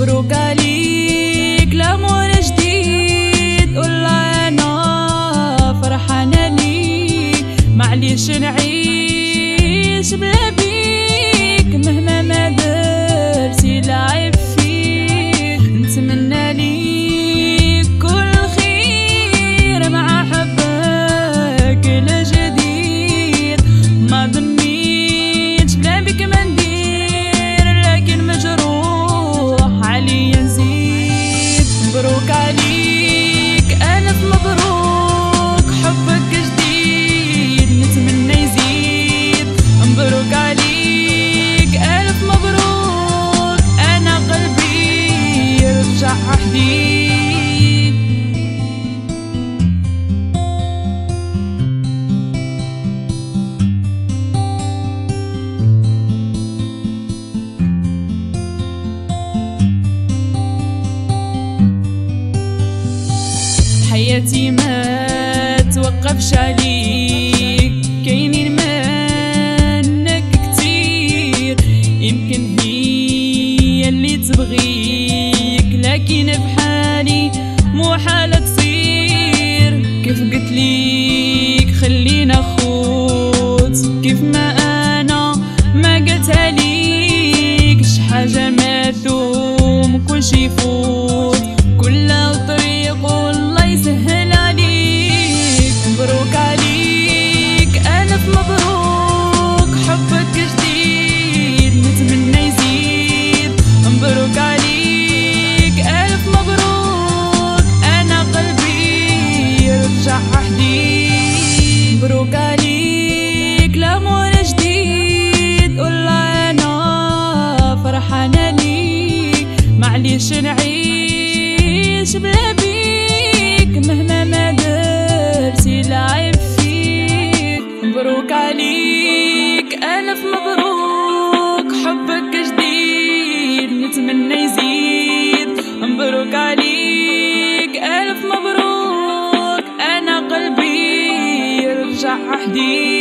مبروك عليك لأمور جديد والله أنا فرحانة ليك. معليش نعيش بلا بيك مهما ما درتي لعيب فيك نتمنى ليك كل خير مع حبك الجديد حياتي ما توقفش عليك. كاينين منك كتير يمكن هي اللي تبغيك. لكن بحالي مو حالة تصير. كيف قلت ليك؟ خلينا خوت كيف ما أنا ما قلتها ليك حاجة ما تدوم كل شي يفوت معليش نعيش بلا بيك مهما ما درتي لعيب فيك مبروك عليك ألف مبروك حبك جديد نتمنى يزيد. مبروك عليك ألف مبروك أنا قلبي يرجع حديد.